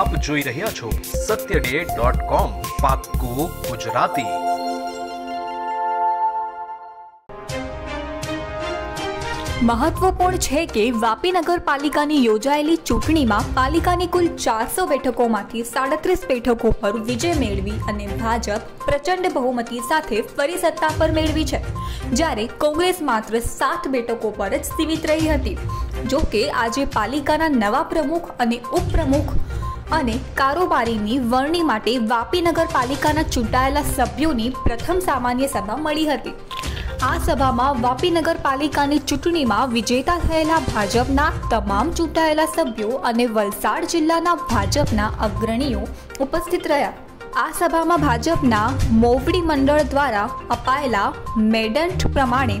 આપ જોઈ રહ્યા છો સત્ય ડોટ કોમ પાક્કું ગુજરાતી. મહત્વપૂર્ણ છે કે વાપી નગરપાલિકાની યોજાયેલી ચૂંટણીમાં પાલિકાની કુલ ચારસો બેઠકોમાંથી સાડત્રીસ બેઠકો પર વિજય મેળવી અને ભાજપ પ્રચંડ બહુમતી સાથે ફરી સત્તા પર મેળવી છે. જ્યારે કોંગ્રેસ માત્ર સાત બેઠકો પર જ સીમિત રહી હતી. જો કે આજે પાલિકાના નવા પ્રમુખ અને ઉપપ્રમુખ અને કારોબારીની વરણી માટે વાપી નગરપાલિકાના ચૂંટાયેલા સભ્યોની પ્રથમ સામાન્ય સભા મળી હતી. આ સભામાં વાપી નગરપાલિકાની ચૂંટણીમાં વિજેતા થયેલા ભાજપના તમામ ચૂંટાયેલા સભ્યો અને વલસાડ જિલ્લાના ભાજપના અગ્રણીઓ ઉપસ્થિત રહ્યા. આ સભામાં ભાજપના મોવડી મંડળ દ્વારા અપાયેલા મેડન્ટ પ્રમાણે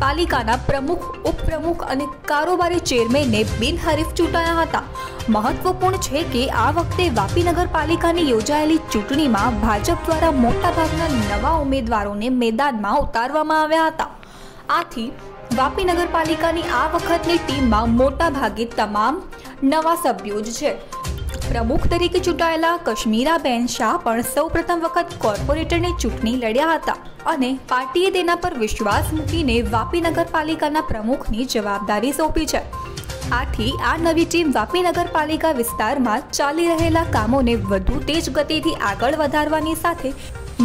પાલિકાના પ્રમુખ, ઉપપ્રમુખ અને કારોબારી ચેરમેનને બિનહરીફ ચૂંટાયા હતા. મહત્વપૂર્ણ છે કે આ વખતે વાપી નગરપાલિકાની યોજાયેલી ચૂંટણીમાં ભાજપ દ્વારા મોટાભાગના નવા ઉમેદવારોને મેદાનમાં ઉતારવામાં આવ્યા હતા. આથી, વાપી નગરપાલિકાની આ વખતની ટીમમાં મોટાભાગે તમામ નવા સભ્યો જ છે. પ્રમુખ તરીકે ચૂંટાયેલા કશ્મીરાબેન શાહ પણ સૌપ્રથમ વખત કોર્પોરેટરની ચૂંટણી લડ્યા હતા અને પાર્ટીએ તેના પર વિશ્વાસ મૂકીને વાપી નગરપાલિકાના પ્રમુખની જવાબદારી સોંપી છે. આથી આ નવી ટીમ વાપી નગરપાલિકા વિસ્તારમાં ચાલી રહેલા કામોને વધુ તેજ ગતિથી આગળ વધારવાની સાથે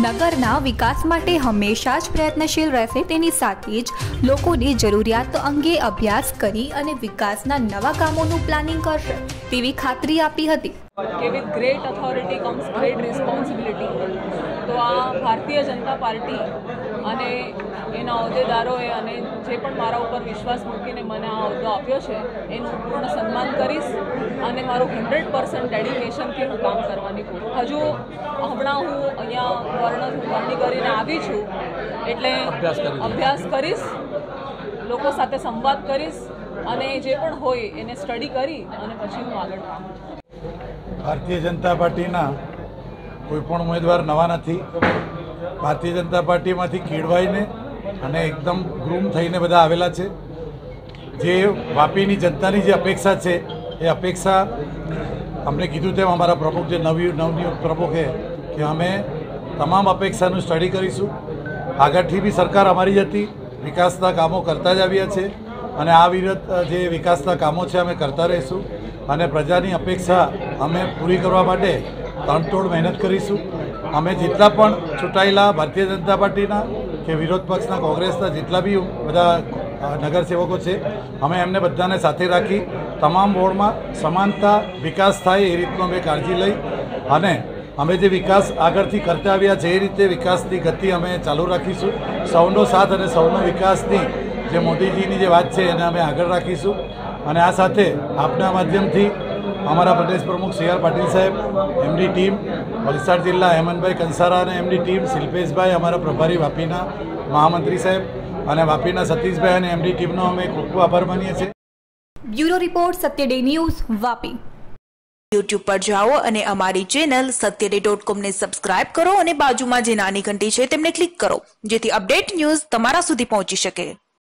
નગરના વિકાસ માટે હંમેશા જ પ્રયત્નશીલ રહેશે તેની સાથે જ લોકોની જરૂરિયાતો અંગે અભ્યાસ કરી અને વિકાસના નવા કામોનું પ્લાનિંગ કરશે. તેવી ખાતરી આપી હતી. કે with great authority comes great responsibility તો આ ભારતીય જનતા પાર્ટી અને એના હોદ્દેદારોએ અને જે પણ મારા ઉપર વિશ્વાસ મૂકીને મને આ હોદ્દો આપ્યો છે એનું પૂર્ણ સન્માન કરીશ અને મારું હંડ્રેડ પર્સન્ટ ડેડિકેશનથી હું કામ કરવાની હજુ હમણાં હું અહીંયા વર્ણ વર્ણી કરીને આવી છું એટલે અભ્યાસ કરીશ લોકો સાથે સંવાદ કરીશ અને જે પણ હોય એને સ્ટડી કરી અને પછી હું આગળ કામ ભારતીય જનતા પાર્ટીના કોઈ પણ ઉમેદવાર નવા નથી. ભારતીય જનતા પાર્ટીમાંથી કેળવાઈને અને એકદમ ગ્રૂમ થઈને બધા આવેલા છે. જે વાપીની જનતાની જે અપેક્ષા છે, એ અપેક્ષા અમને કીધું તેમ અમારા પ્રમુખ જે નવી, નવનિયુક્ત પ્રમુખે કે અમે તમામ અપેક્ષાનું સ્ટડી કરીશું. આગળથી બી સરકાર અમારી જ હતી. વિકાસના કામો કરતા જ આવ્યા છે અને આ વિરત, જે વિકાસના કામો છે, અમે કરતા રહીશું. અને પ્રજાની અપેક્ષા અમે પૂરી કરવા માટે તણતોડ મહેનત કરીશું. અમે જેટલા પણ ચૂંટાયેલા ભારતીય જનતા પાર્ટીના કે વિરોધ પક્ષના કોંગ્રેસના જેટલા બી બધા નગરસેવકો છે, અમે એમને બધાને સાથે રાખી તમામ વોર્ડમાં સમાનતા, વિકાસ થાય એ રીતનો અમે કાળજી લઈ અને અમે જે વિકાસ આગળથી કરતા આવ્યા છે, એ રીતે વિકાસની ગતિ અમે ચાલુ રાખીશું. સૌનો સાથ અને સૌનો વિકાસની જે મોદીજીની જે વાત છે, એને અમે આગળ રાખીશું. અને આ સાથે આપના માધ્યમથી અમારા પ્રદેશ પ્રમુખ સી આર પાટીલ સાહેબ એમની ટીમ વલસાડ જિલ્લા હેમંતભાઈ કંસારા અને એમની ટીમ શિલ્પેશભાઈ અમારા પ્રભારી વાપીના મહામંત્રી સાહેબ અને વાપીના સતીશભાઈ અને એમની ટીમનો અમે ખૂબ ખૂબ આભાર માનીએ છીએ. Bureau report Satya day news Vapi. YouTube પર જાઓ અને અમારી ચેનલ સત્યડે ડોટ કોમને સબસ્ક્રાઇબ કરો અને બાજુમાં જે નાની ઘંટી છે તેમને ક્લિક કરો જેથી અપડેટ ન્યૂઝ તમારા સુધી પહોંચી શકે.